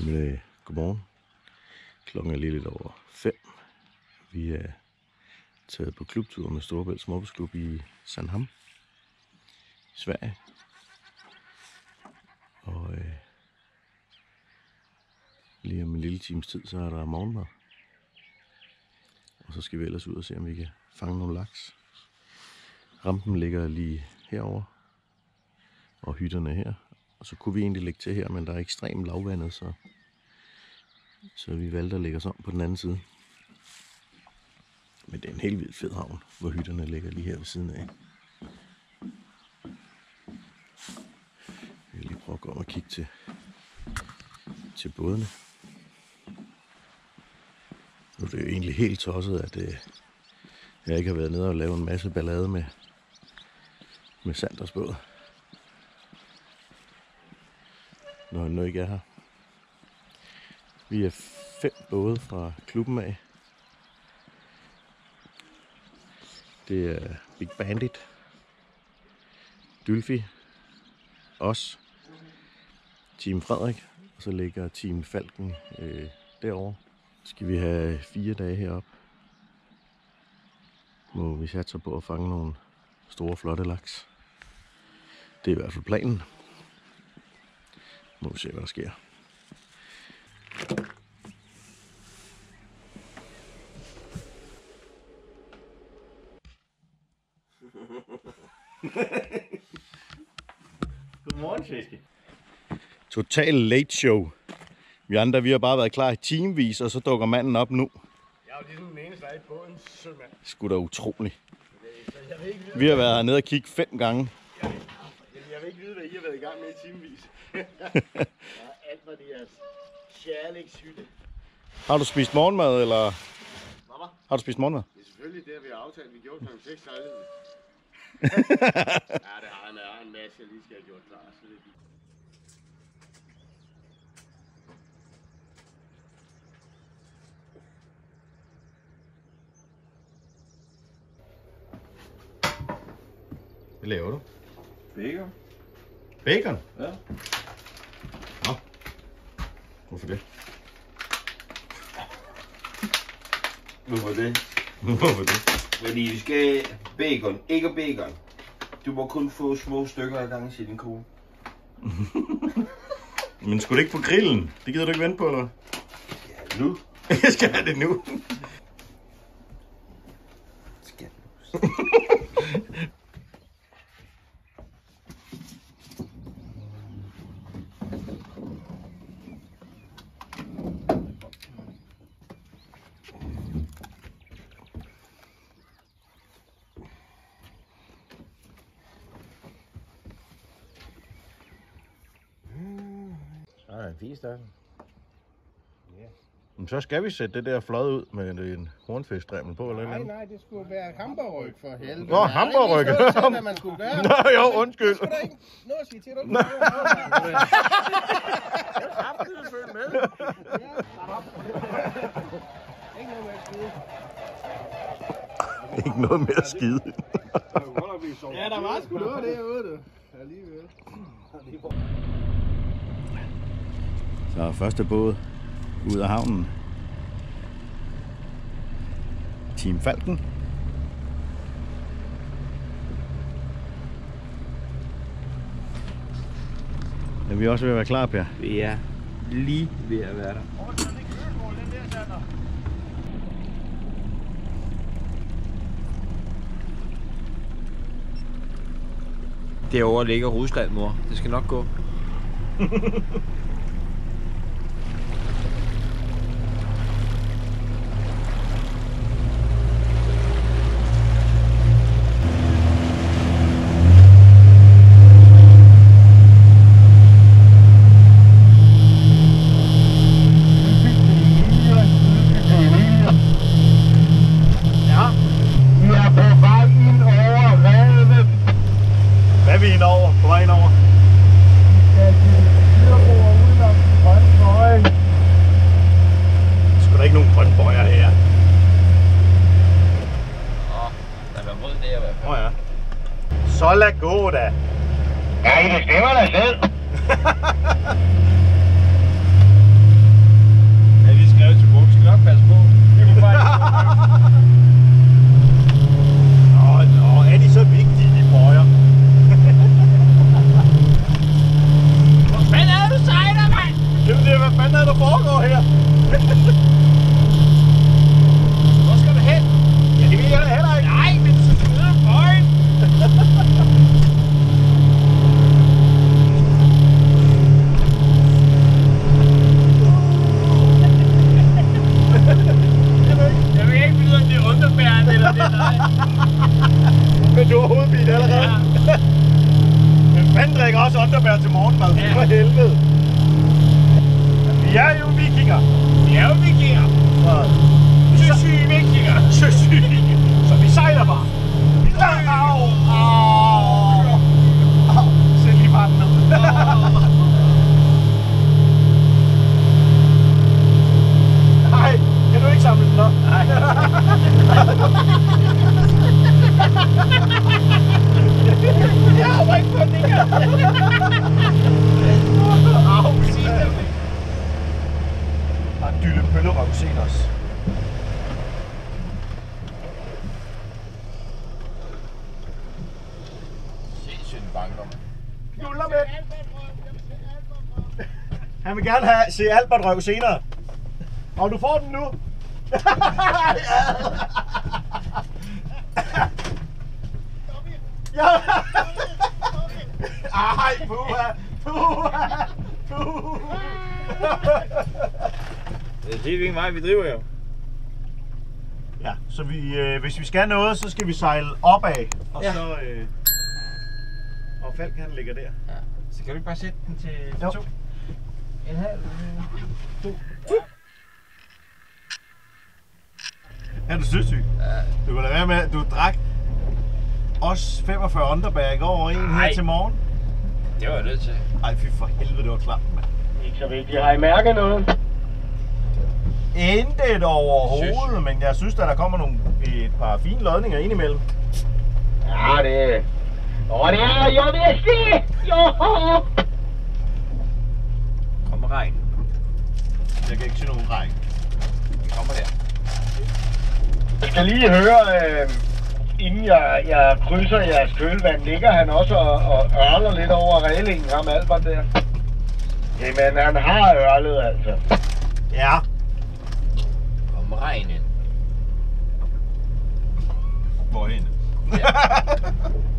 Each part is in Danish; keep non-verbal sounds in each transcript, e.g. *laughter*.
Jamen, øh, godmorgen. Klokken er lige lidt over 5. Vi er taget på klubtur med Storebælt Småbusklub i Sandham, Sverige. Og øh, lige om en lille times tid, så er der morgenmad. Og så skal vi ellers ud og se, om vi kan fange nogle laks. Rampen ligger lige herover og hytterne her. Og så kunne vi egentlig lægge til her, men der er ekstremt lavvandet, så, så vi valgte at lægge os om på den anden side. Men det er en helt vildt fed havn, hvor hytterne ligger lige her ved siden af. Jeg vil lige prøve at gå om og kigge til, til bådene. Nu er det jo egentlig helt tosset, at øh, jeg ikke har været nede og lave en masse ballade med, med Sanders båd. Man nu ikke er her. Vi er fem både fra klubben af. Det er Big Bandit, Dylfi, os, Team Frederik, og så ligger Team Falken øh, derovre. Skal vi have fire dage heroppe. Må vi satse på at fange nogle store, flotte laks. Det er i hvert fald planen. Må vi se, hvad der sker. *laughs* Godmorgen, Fiske. Total late show. Vi andre, vi har bare været klar i timevis, og så dukker manden op nu. Jeg er jo ligesom den eneste, der er i båden, sømand. Skulle da utroligt. Vi har været hernede og kigge fem gange. jeg, jeg vil ikke vide, hvad I har været i gang med i timevis. ja, alt var det jeres kærlighedshytte. Har du spist morgenmad, eller Mamma, har du spist morgenmad? det er selvfølgelig det, vi har aftalt, vi gjorde kl. 6 lejlighed. *laughs* ja, det har jeg, men jeg har en masse, jeg lige skal have gjort klar. Så det er. Hvad laver du? Bacon? Bacon? Ja. Hvorfor det? Hvorfor det? Hvorfor det? Fordi vi skal bacon, ikke bacon. Du må kun få små stykker af gangen, siger din kone. *laughs* Men skulle det ikke på grillen? Det gider du ikke vente på, eller? Ja, nu. *laughs* Jeg skal have det nu. Skal *laughs* er en fin størrelse. Men så skal vi sætte det der flød ud med en hornfiskdremmel på, eller Nej, noget. nej, det skulle være hamburgerryg for helvede. Nå, hamburgerryg. Jeg har ikke man skulle gøre. *laughs* Nå, jo, undskyld. *laughs* Det skulle da ikke noget at sige til, kunne Absolut følg med. Ikke noget med at skide. Ikke noget med at skide. Ja, der var sgu noget derude, du. Alligevel. Så første båd ud af havnen. Team Falken. Er vi også ved at være klar, Per? Vi er lige ved at være der. Derovre ligger Rusland, mor. Det skal nok gå. *laughs* Knuller med Han vil gerne have se Albert Røv senere. Og du får den nu. ja. Ej, puha. Puha. Puha. Det er ikke mig, vi driver jo. Ja, så vi, øh, hvis vi skal noget, så skal vi sejle opad. Og Ja. så... Øh, og Falk han ligger der. Ja. Så kan du ikke bare sætte den til Jo. to? En halv? øh, Er du søsyg? Ja. Du kan lade være med, at du drak også 45 underbær i går og en her til morgen. Det var jeg nødt til. Ej, fy for helvede, det var klart, mand. Ikke så vigtigt. Har I mærket noget? Intet overhovedet, men jeg synes, at der kommer nogle, et par fine lodninger ind imellem. Ja, det... Åh, det er jeg vil se! Jo! Kom regn. Jeg kan ikke se nogen regn. Den kommer der. Jeg skal lige høre, øh, inden jeg, jeg krydser jeres kølvand, ligger han også og, og ørler lidt over reglingen, ham Albert der? Jamen, han har ørlet altså. Ja, Kom regn ind. hvorhen? Ja. *laughs*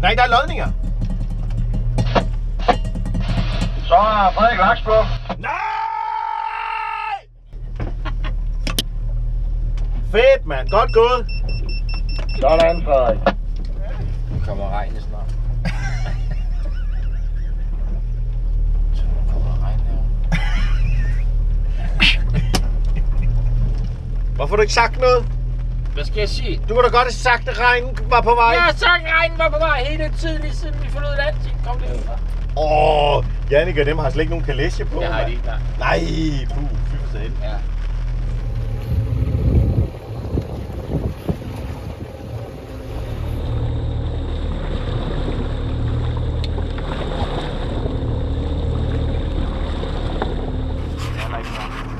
Nej, der er lodninger. Så er Frederik laks på. Nej! *laughs* Fedt, mand. Godt gået. Sådan, Frederik. Nu kommer regnen snart. *laughs* Hvorfor har du ikke sagt noget? Hvad skal jeg sige? Du kunne da godt have sagt, at regnen var på vej. Jeg har sagt, at regnen var på vej hele tiden, lige siden vi forlod land. Kom det ud. Åh, Jannik og dem har slet ikke nogen kalesje på. Det har de ikke, nej. Nej, puh, fy for satan. Ja.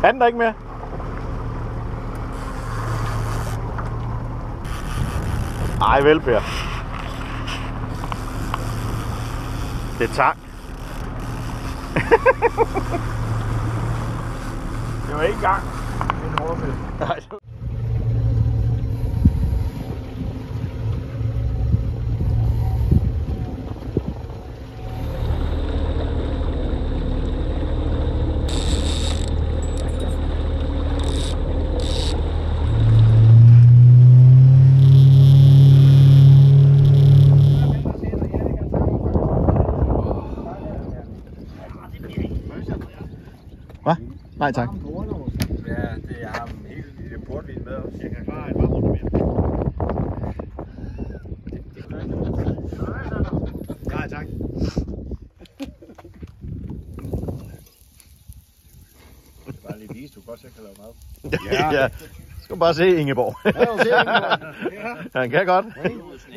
Er den der ikke mere? Ej, vel, Per. Det er tang. det var ikke engang en overfælde. Nej. Tak. Ja, det jeg har helt portvin med os. Jeg kan klare et par runder mere. Nej, tak. Bare lige vise, du godt selv kan lave mad. Ja. *laughs* ja. Skal bare se Ingeborg. *laughs* Han kan godt.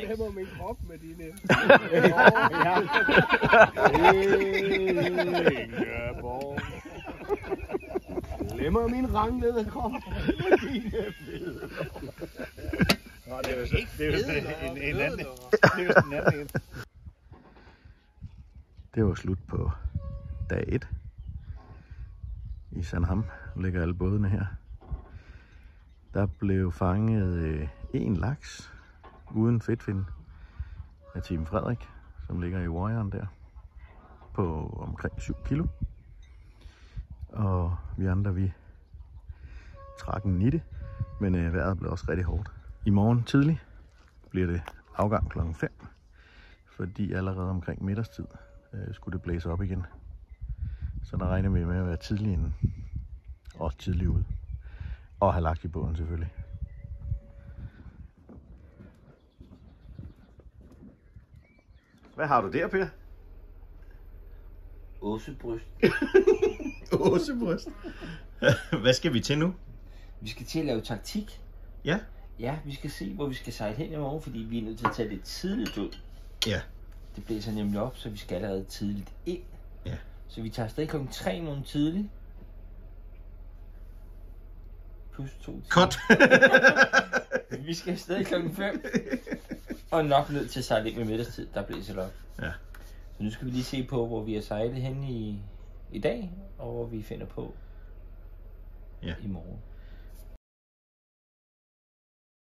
Glemmer min krop med dine... *laughs* Ingeborg. Glemmer min ranglede krop. Nå, det er jo, så, det er jo sådan en, en, anden, det er jo en anden en. Det var slut på dag 1 i Sandham. Nu ligger alle bådene her. Der blev fanget øh, en laks uden fedtfind af Team Frederik, som ligger i Warrior'en der på omkring 7 kilo. Og vi andre, vi trak en nitte, men øh, vejret blev også rigtig hårdt. I morgen tidlig bliver det afgang klokken 5, fordi allerede omkring middagstid øh, skulle det blæse op igen. Så der regner vi med at være tidlig inde. Også tidlig ude. Og have lagt i båden selvfølgelig. Hvad har du der, Per? Åsebryst. *laughs* Åsebryst. *laughs* Hvad skal vi til nu? Vi skal til at lave taktik. Ja. Ja, vi skal se, hvor vi skal sejle hen i morgen, fordi vi er nødt til at tage lidt tidligt ud. Ja. Det blæser nemlig op, så vi skal allerede tidligt ind. Ja. Så vi tager afsted kl. 3 morgen tidligt. Plus to timer. Cut. *laughs* Vi skal afsted kl. 5. Og nok nødt til at sejle ind med middagstid, der blæser det op. Ja. Så nu skal vi lige se på, hvor vi har sejlet hen i, i dag, og hvor vi finder på Ja. i morgen.